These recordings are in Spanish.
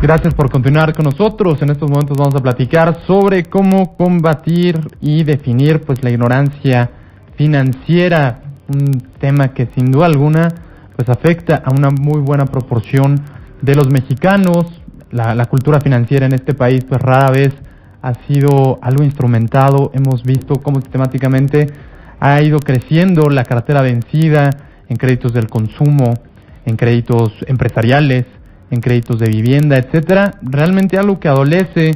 Gracias por continuar con nosotros. En estos momentos vamos a platicar sobre cómo combatir y definir pues la ignorancia financiera, un tema que sin duda alguna pues afecta a una muy buena proporción de los mexicanos. La, la cultura financiera en este país pues rara vez ha sido algo instrumentado. Hemos visto cómo sistemáticamente ha ido creciendo la cartera vencida en créditos del consumo, en créditos empresariales, en créditos de vivienda, etcétera. Realmente algo que adolece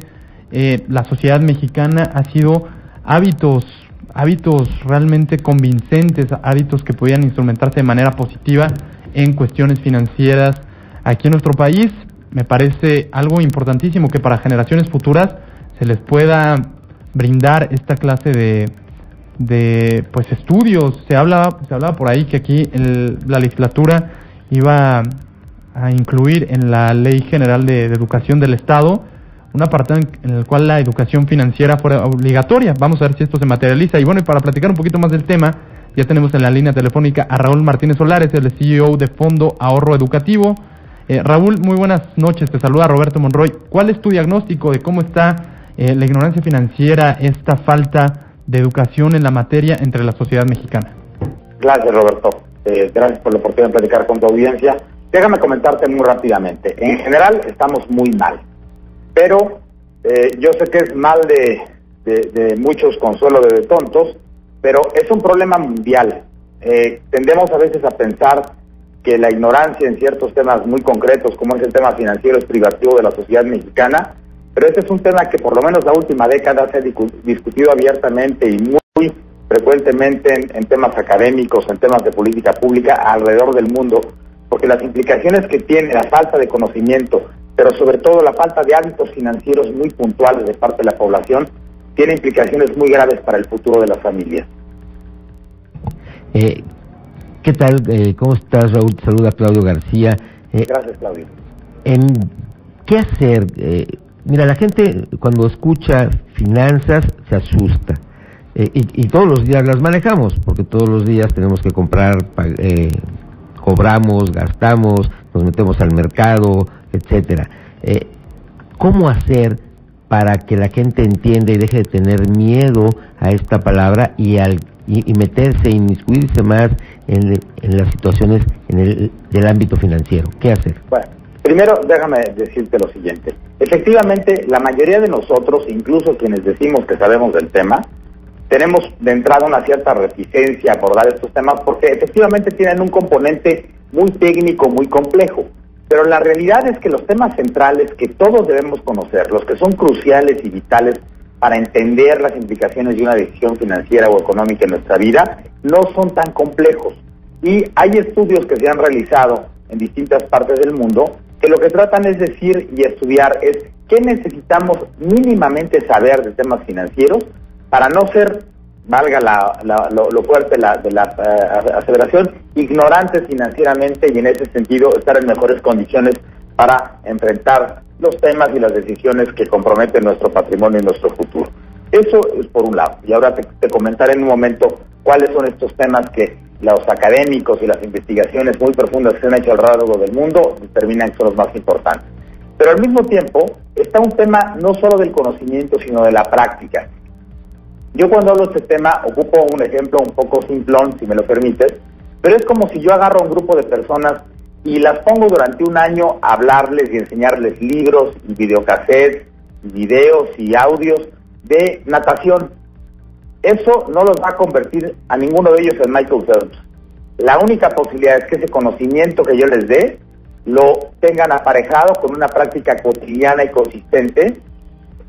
eh, la sociedad mexicana ha sido hábitos, hábitos realmente convincentes, hábitos que podían instrumentarse de manera positiva en cuestiones financieras aquí en nuestro país. Me parece algo importantísimo que para generaciones futuras se les pueda brindar esta clase de, de pues estudios. Se hablaba, se hablaba por ahí que aquí el, la legislatura iba a incluir en la Ley General de, Educación del Estado un apartado en, en, el cual la educación financiera fuera obligatoria. Vamos a ver si esto se materializa. Y bueno, y para platicar un poquito más del tema, ya tenemos en la línea telefónica a Raúl Martínez Solares, el CEO de Fondo Ahorro Educativo. Eh, Raúl, muy buenas noches. Te saluda Roberto Monroy. ¿Cuál es tu diagnóstico de cómo está eh, la ignorancia financiera, esta falta de educación en la materia entre la sociedad mexicana? Gracias, Roberto. Eh, gracias por la oportunidad de platicar con tu audiencia. Déjame comentarte muy rápidamente. En general estamos muy mal, pero eh, yo sé que es mal de, muchos consuelo de tontos, pero es un problema mundial. Eh, tendemos a veces a pensar que la ignorancia en ciertos temas muy concretos, como es el tema financiero, es privativo de la sociedad mexicana, pero este es un tema que por lo menos la última década se ha discutido abiertamente y muy frecuentemente en, en temas académicos, en temas de política pública alrededor del mundo porque las implicaciones que tiene la falta de conocimiento, pero sobre todo la falta de hábitos financieros muy puntuales de parte de la población, tiene implicaciones muy graves para el futuro de las familias. Eh, ¿Qué tal? Eh, ¿Cómo estás, Raúl? Saluda Claudio García. Eh, Gracias, Claudio. En, ¿Qué hacer? Eh, mira, la gente cuando escucha finanzas se asusta. Y, y, todos los días las manejamos, porque todos los días tenemos que comprar cobramos, gastamos, nos metemos al mercado, etcétera. Eh, ¿Cómo hacer para que la gente entienda y deje de tener miedo a esta palabra y al y, meterse, inmiscuirse más en, en, las situaciones en el del ámbito financiero? ¿Qué hacer? Bueno, primero déjame decirte lo siguiente. Efectivamente, la mayoría de nosotros, incluso quienes decimos que sabemos del tema, tenemos de entrada una cierta reticencia a abordar estos temas porque efectivamente tienen un componente muy técnico, muy complejo. Pero la realidad es que los temas centrales que todos debemos conocer, los que son cruciales y vitales para entender las implicaciones de una decisión financiera o económica en nuestra vida, no son tan complejos. Y hay estudios que se han realizado en distintas partes del mundo que lo que tratan es decir y estudiar es qué necesitamos mínimamente saber de temas financieros para no ser, valga la, la, lo, lo, fuerte la, de la uh, aseveración, ignorantes financieramente y en ese sentido estar en mejores condiciones para enfrentar los temas y las decisiones que comprometen nuestro patrimonio y nuestro futuro. Eso es por un lado. Y ahora te, te comentaré en un momento cuáles son estos temas que los académicos y las investigaciones muy profundas que se han hecho alrededor del mundo determinan que son los más importantes. Pero al mismo tiempo está un tema no solo del conocimiento, sino de la práctica. Yo cuando hablo de este tema ocupo un ejemplo un poco simplón, si me lo permites, pero es como si yo agarro a un grupo de personas y las pongo durante un año a hablarles y enseñarles libros y videocassettes, videos y audios de natación. Eso no los va a convertir a ninguno de ellos en Michael Phelps. La única posibilidad es que ese conocimiento que yo les dé lo tengan aparejado con una práctica cotidiana y consistente,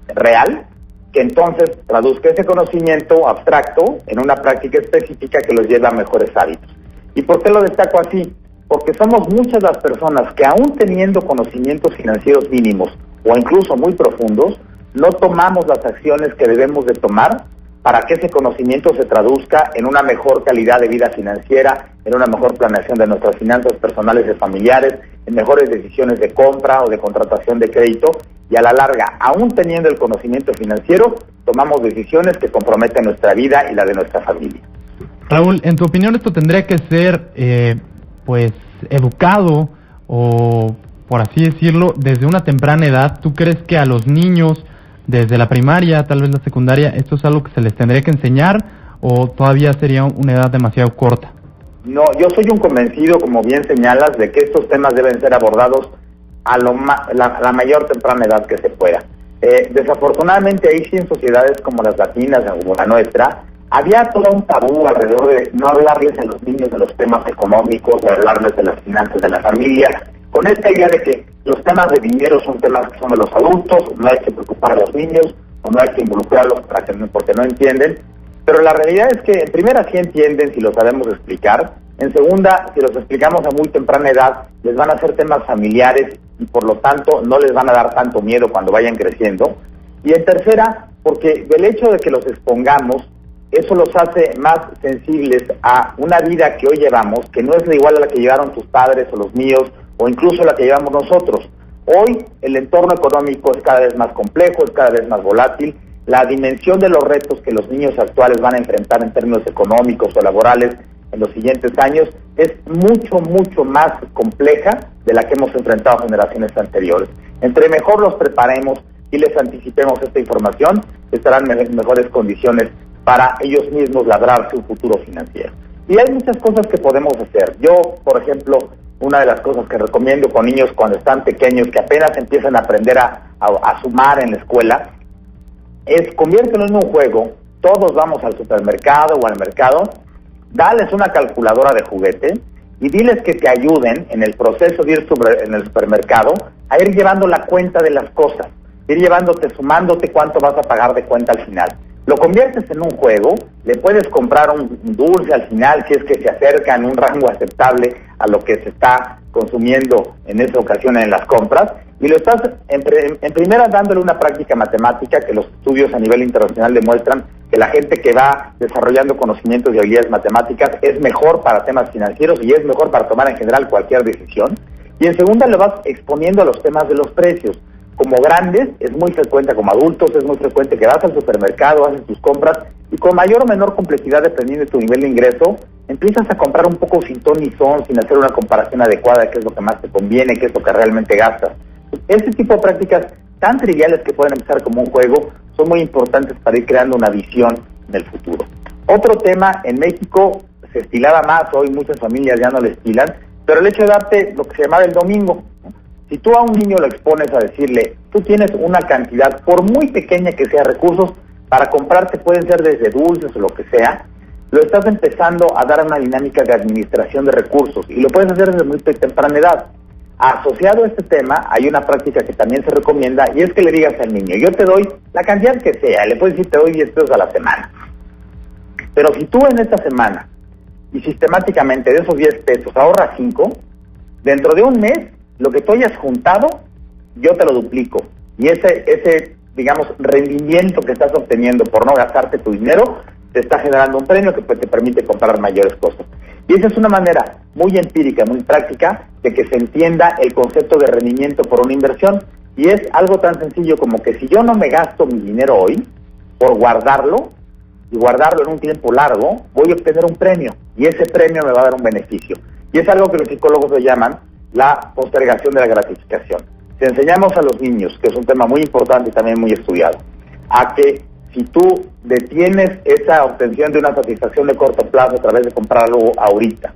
real, que entonces traduzca ese conocimiento abstracto en una práctica específica que los lleve a mejores hábitos. ¿Y por qué lo destaco así? Porque somos muchas las personas que aún teniendo conocimientos financieros mínimos o incluso muy profundos, no tomamos las acciones que debemos de tomar para que ese conocimiento se traduzca en una mejor calidad de vida financiera, en una mejor planeación de nuestras finanzas personales y familiares, en mejores decisiones de compra o de contratación de crédito y a la larga, aún teniendo el conocimiento financiero, tomamos decisiones que comprometen nuestra vida y la de nuestra familia. Raúl, en tu opinión esto tendría que ser, eh, pues, educado o por así decirlo, desde una temprana edad. ¿Tú crees que a los niños, desde la primaria, tal vez la secundaria, esto es algo que se les tendría que enseñar o todavía sería una edad demasiado corta? No, yo soy un convencido, como bien señalas, de que estos temas deben ser abordados a lo la, mayor temprana edad que se pueda. Eh, desafortunadamente, ahí sí en sociedades como las latinas, como la nuestra, había todo un tabú alrededor de no hablarles a los niños de los temas económicos, de hablarles de las finanzas de la familia, con esta idea de que los temas de dinero son temas que son de los adultos, no hay que preocupar a los niños, o no hay que involucrarlos para que, porque no entienden. Pero la realidad es que en primera sí entienden si lo sabemos explicar, en segunda, si los explicamos a muy temprana edad, les van a ser temas familiares y por lo tanto no les van a dar tanto miedo cuando vayan creciendo. Y en tercera, porque del hecho de que los expongamos, eso los hace más sensibles a una vida que hoy llevamos, que no es igual a la que llevaron tus padres o los míos, o incluso la que llevamos nosotros. Hoy el entorno económico es cada vez más complejo, es cada vez más volátil, la dimensión de los retos que los niños actuales van a enfrentar en términos económicos o laborales en los siguientes años es mucho, mucho más compleja de la que hemos enfrentado generaciones anteriores. Entre mejor los preparemos y les anticipemos esta información, estarán en mejores condiciones para ellos mismos labrar su futuro financiero. Y hay muchas cosas que podemos hacer. Yo, por ejemplo, una de las cosas que recomiendo con niños cuando están pequeños, que apenas empiezan a aprender a, a sumar en la escuela, es conviértelo en un juego. Todos vamos al supermercado o al mercado dales una calculadora de juguete y diles que te ayuden en el proceso de ir en el supermercado a ir llevando la cuenta de las cosas, ir llevándote, sumándote cuánto vas a pagar de cuenta al final. Lo conviertes en un juego, le puedes comprar un dulce al final si es que se acerca en un rango aceptable a lo que se está consumiendo en esa ocasión en las compras y lo estás en, en primera dándole una práctica matemática que los estudios a nivel internacional demuestran que la gente que va desarrollando conocimientos y habilidades matemáticas es mejor para temas financieros y es mejor para tomar en general cualquier decisión. Y en segunda lo vas exponiendo a los temas de los precios. Como grandes, es muy frecuente, como adultos, es muy frecuente que vas al supermercado, haces tus compras y con mayor o menor complejidad, dependiendo de tu nivel de ingreso, empiezas a comprar un poco sin ton ni son, sin hacer una comparación adecuada de qué es lo que más te conviene, qué es lo que realmente gastas. Este tipo de prácticas tan triviales que pueden empezar como un juego son muy importantes para ir creando una visión en el futuro. Otro tema, en México se estilaba más, hoy muchas familias ya no le estilan, pero el hecho de darte lo que se llamaba el domingo, si tú a un niño lo expones a decirle, tú tienes una cantidad, por muy pequeña que sea recursos, para comprarte pueden ser desde dulces o lo que sea, lo estás empezando a dar una dinámica de administración de recursos y lo puedes hacer desde muy temprana edad. Asociado a este tema, hay una práctica que también se recomienda y es que le digas al niño, yo te doy la cantidad que sea, le puedes decir te doy 10 pesos a la semana. Pero si tú en esta semana y sistemáticamente de esos 10 pesos ahorras 5, dentro de un mes lo que tú hayas juntado, yo te lo duplico. Y ese, ese, digamos, rendimiento que estás obteniendo por no gastarte tu dinero, te está generando un premio que pues, te permite comprar mayores cosas. Y esa es una manera muy empírica, muy práctica, de que se entienda el concepto de rendimiento por una inversión. Y es algo tan sencillo como que si yo no me gasto mi dinero hoy por guardarlo y guardarlo en un tiempo largo, voy a obtener un premio y ese premio me va a dar un beneficio. Y es algo que los psicólogos lo llaman la postergación de la gratificación. Si enseñamos a los niños, que es un tema muy importante y también muy estudiado, a que si tú detienes esa obtención de una satisfacción de corto plazo a través de comprarlo ahorita,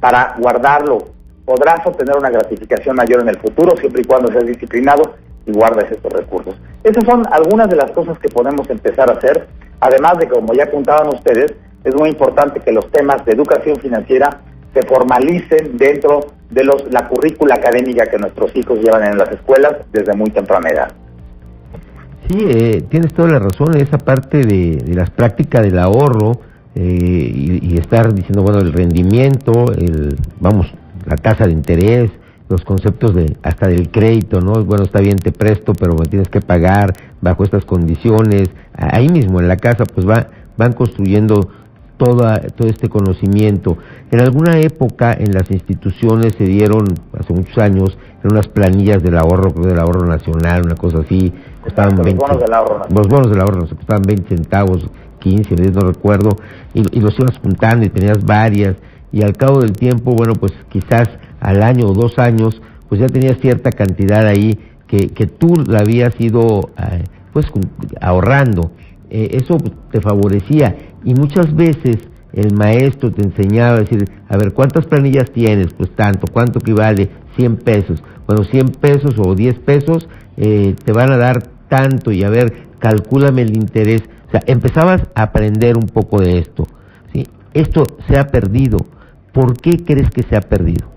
para guardarlo, podrás obtener una gratificación mayor en el futuro siempre y cuando seas disciplinado y guardes estos recursos. Esas son algunas de las cosas que podemos empezar a hacer, además de como ya apuntaban ustedes, es muy importante que los temas de educación financiera se formalicen dentro de los, la currícula académica que nuestros hijos llevan en las escuelas desde muy temprana edad. Sí, eh, tienes toda la razón, esa parte de, las prácticas del ahorro eh, y, estar diciendo, bueno, el rendimiento, el, vamos, la tasa de interés, los conceptos de hasta del crédito, ¿no? Bueno, está bien, te presto, pero tienes que pagar bajo estas condiciones. Ahí mismo en la casa, pues va, van construyendo toda, todo este conocimiento. En alguna época en las instituciones se dieron, hace muchos años, en unas planillas del ahorro, del ahorro nacional, una cosa así, costaban 20, los bonos del ahorro los bonos del ahorro costaban 20 centavos, 15, no recuerdo, y, y los ibas juntando y tenías varias, y al cabo del tiempo, bueno, pues quizás al año o dos años, pues ya tenías cierta cantidad ahí que, que tú la habías ido eh, pues ahorrando. Eh, eso te favorecía y muchas veces el maestro te enseñaba a decir, a ver, ¿cuántas planillas tienes? Pues tanto, ¿cuánto equivale? 100 pesos. Bueno, 100 pesos o 10 pesos eh, te van a dar tanto y a ver, calcúlame el interés. O sea, empezabas a aprender un poco de esto. ¿sí? Esto se ha perdido. ¿Por qué crees que se ha perdido?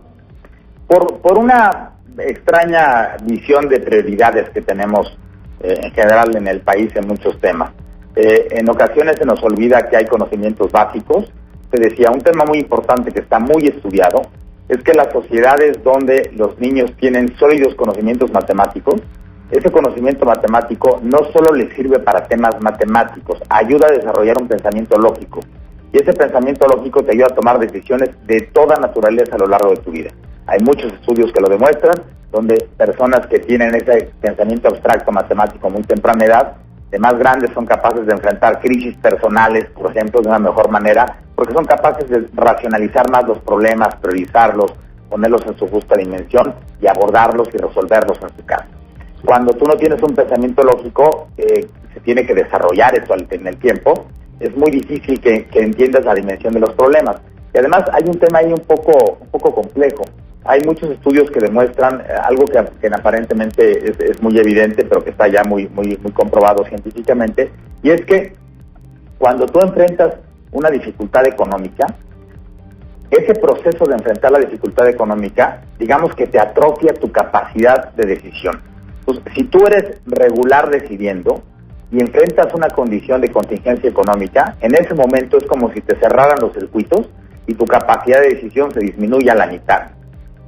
Por, por una extraña visión de prioridades que tenemos eh, en general en el país en muchos temas. Eh, en ocasiones se nos olvida que hay conocimientos básicos. Se decía, un tema muy importante que está muy estudiado es que las sociedades donde los niños tienen sólidos conocimientos matemáticos, ese conocimiento matemático no solo les sirve para temas matemáticos, ayuda a desarrollar un pensamiento lógico. Y ese pensamiento lógico te ayuda a tomar decisiones de toda naturaleza a lo largo de tu vida. Hay muchos estudios que lo demuestran, donde personas que tienen ese pensamiento abstracto matemático muy temprana edad, de más grandes son capaces de enfrentar crisis personales, por ejemplo, de una mejor manera, porque son capaces de racionalizar más los problemas, priorizarlos, ponerlos en su justa dimensión y abordarlos y resolverlos en su caso. Cuando tú no tienes un pensamiento lógico, eh, se tiene que desarrollar eso en el tiempo, es muy difícil que, entiendas la dimensión de los problemas. Y además hay un tema ahí un poco, un poco complejo. Hay muchos estudios que demuestran eh, algo que, aparentemente es, muy evidente, pero que está ya muy, muy, muy comprobado científicamente, y es que cuando tú enfrentas una dificultad económica, ese proceso de enfrentar la dificultad económica, digamos que te atrofia tu capacidad de decisión. Pues, si tú eres regular decidiendo y enfrentas una condición de contingencia económica, en ese momento es como si te cerraran los circuitos y tu capacidad de decisión se disminuye a la mitad.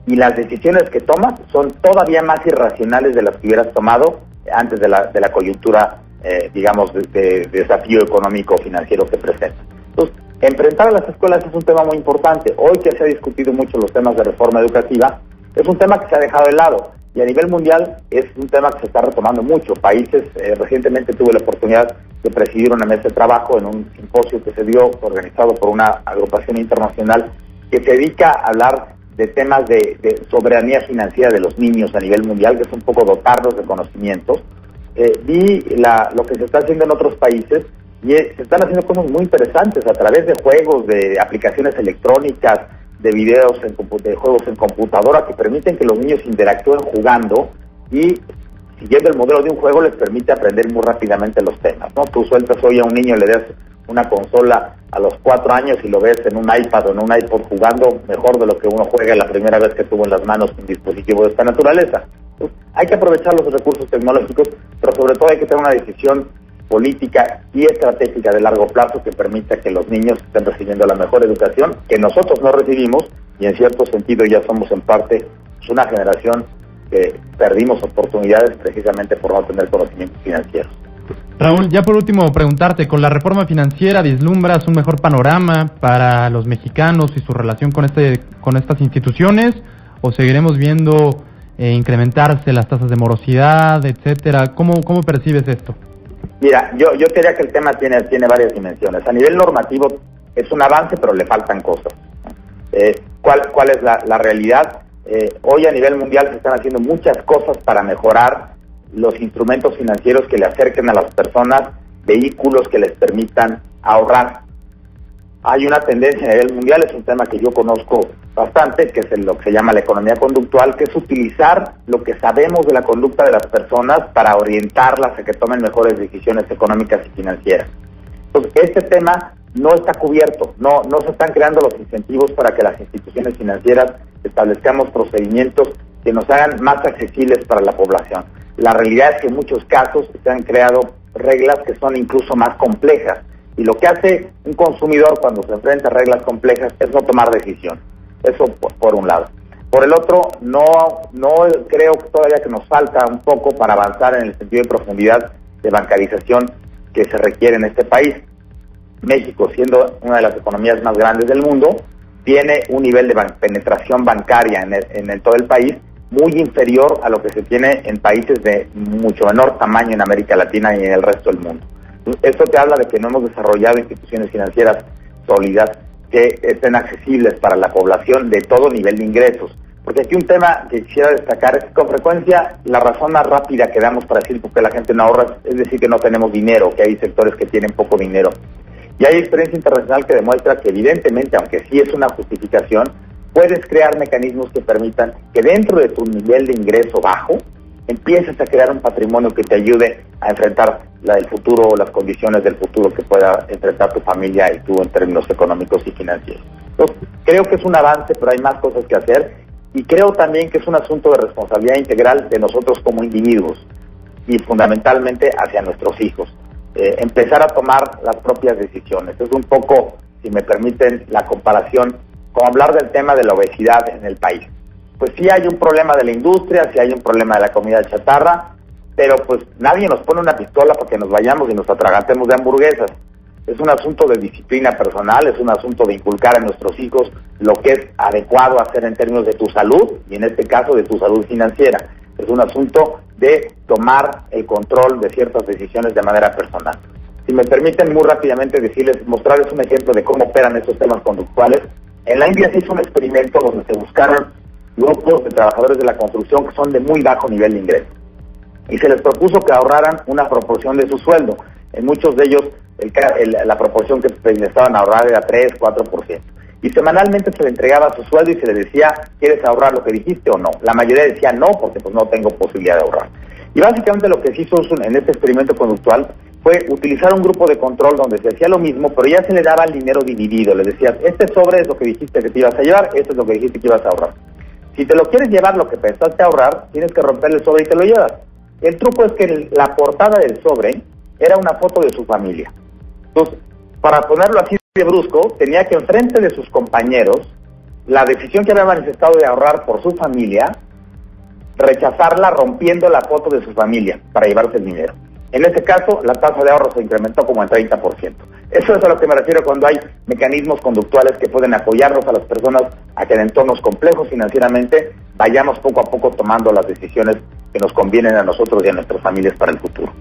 Y las decisiones que tomas son todavía más irracionales de las que hubieras tomado antes de la, de la coyuntura, eh, digamos, de, desafío económico financiero que presenta. Entonces, enfrentar a las escuelas es un tema muy importante. Hoy que se ha discutido mucho los temas de reforma educativa, es un tema que se ha dejado de lado. Y a nivel mundial es un tema que se está retomando mucho. Países, eh, recientemente tuve la oportunidad de presidir una mesa de trabajo en un simposio que se dio organizado por una agrupación internacional que se dedica a hablar de temas de, soberanía financiera de los niños a nivel mundial, que es un poco dotarlos de conocimientos. Eh, vi la, lo que se está haciendo en otros países y se están haciendo cosas muy interesantes a través de juegos, de aplicaciones electrónicas, de videos, en, de juegos en computadora que permiten que los niños interactúen jugando y siguiendo el modelo de un juego les permite aprender muy rápidamente los temas. ¿no? Tú sueltas hoy a un niño, le das una consola a los cuatro años y lo ves en un iPad o en un iPod jugando mejor de lo que uno juega la primera vez que tuvo en las manos un dispositivo de esta naturaleza. hay que aprovechar los recursos tecnológicos, pero sobre todo hay que tener una decisión política y estratégica de largo plazo que permita que los niños estén recibiendo la mejor educación que nosotros no recibimos y en cierto sentido ya somos en parte una generación que perdimos oportunidades precisamente por no tener conocimientos financieros. Raúl, ya por último preguntarte, ¿con la reforma financiera vislumbras un mejor panorama para los mexicanos y su relación con, este, con estas instituciones? ¿O seguiremos viendo eh, incrementarse las tasas de morosidad, etcétera? ¿Cómo, cómo percibes esto? Mira, yo, yo diría que el tema tiene, tiene varias dimensiones. A nivel normativo es un avance, pero le faltan cosas. Eh, ¿cuál, ¿Cuál es la, la realidad? Eh, hoy a nivel mundial se están haciendo muchas cosas para mejorar los instrumentos financieros que le acerquen a las personas vehículos que les permitan ahorrar. Hay una tendencia a nivel mundial, es un tema que yo conozco bastante, que es lo que se llama la economía conductual, que es utilizar lo que sabemos de la conducta de las personas para orientarlas a que tomen mejores decisiones económicas y financieras. Entonces, este tema no está cubierto, no, no se están creando los incentivos para que las instituciones financieras establezcamos procedimientos que nos hagan más accesibles para la población. La realidad es que en muchos casos se han creado reglas que son incluso más complejas. Y lo que hace un consumidor cuando se enfrenta a reglas complejas es no tomar decisión. Eso por, un lado. Por el otro, no, no creo que todavía que nos falta un poco para avanzar en el sentido de profundidad de bancarización que se requiere en este país. México, siendo una de las economías más grandes del mundo, tiene un nivel de penetración bancaria en, en todo el país muy inferior a lo que se tiene en países de mucho menor tamaño en América Latina y en el resto del mundo. Esto te habla de que no hemos desarrollado instituciones financieras sólidas que estén accesibles para la población de todo nivel de ingresos. porque aquí un tema que quisiera destacar es que con frecuencia la razón más rápida que damos para decir por qué la gente no ahorra es decir que no tenemos dinero, que hay sectores que tienen poco dinero. Y hay experiencia internacional que demuestra que evidentemente, aunque sí es una justificación, puedes crear mecanismos que permitan que dentro de tu nivel de ingreso bajo empieces a crear un patrimonio que te ayude a enfrentar la del futuro o las condiciones del futuro que pueda enfrentar tu familia y tú en términos económicos y financieros. Entonces, creo que es un avance, pero hay más cosas que hacer y creo también que es un asunto de responsabilidad integral de nosotros como individuos y fundamentalmente hacia nuestros hijos. Eh, empezar a tomar las propias decisiones. Es un poco, si me permiten la comparación, como hablar del tema de la obesidad en el país. Pues sí hay un problema de la industria, sí hay un problema de la comida chatarra, pero pues nadie nos pone una pistola para que nos vayamos y nos atragantemos de hamburguesas. Es un asunto de disciplina personal, es un asunto de inculcar a nuestros hijos lo que es adecuado hacer en términos de tu salud y en este caso de tu salud financiera. Es un asunto de tomar el control de ciertas decisiones de manera personal. Si me permiten muy rápidamente decirles, mostrarles un ejemplo de cómo operan estos temas conductuales, en la India se hizo un experimento donde se buscaron grupos de trabajadores de la construcción que son de muy bajo nivel de ingreso y se les propuso que ahorraran una proporción de su sueldo. En muchos de ellos la proporción que pensaban ahorrar era 3, 4% y semanalmente se le entregaba su sueldo y se le decía, ¿quieres ahorrar lo que dijiste o no? La mayoría decía no, porque pues no tengo posibilidad de ahorrar. Y básicamente lo que se hizo en este experimento conductual fue utilizar un grupo de control donde se hacía lo mismo, pero ya se le daba el dinero dividido. Le decías, este sobre es lo que dijiste que te ibas a llevar, esto es lo que dijiste que ibas a ahorrar. Si te lo quieres llevar lo que pensaste ahorrar, tienes que romper el sobre y te lo llevas. El truco es que la portada del sobre era una foto de su familia. Entonces, para ponerlo así de brusco, tenía que enfrente de sus compañeros, la decisión que había manifestado de ahorrar por su familia, rechazarla rompiendo la foto de su familia para llevarse el dinero. En este caso, la tasa de ahorro se incrementó como en 30%. Eso es a lo que me refiero cuando hay mecanismos conductuales que pueden apoyarnos a las personas a que en entornos complejos financieramente vayamos poco a poco tomando las decisiones que nos convienen a nosotros y a nuestras familias para el futuro.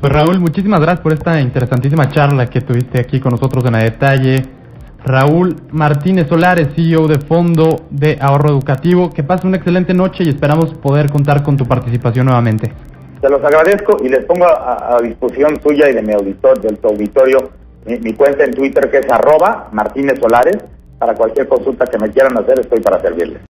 Pues Raúl, muchísimas gracias por esta interesantísima charla que tuviste aquí con nosotros en la detalle. Raúl Martínez Solares, CEO de Fondo de Ahorro Educativo. Que pase una excelente noche y esperamos poder contar con tu participación nuevamente. Se los agradezco y les pongo a, disposición suya y de mi auditor, del tu auditorio, mi, mi, cuenta en Twitter que es arroba Martínez Solares. Para cualquier consulta que me quieran hacer, estoy para servirles.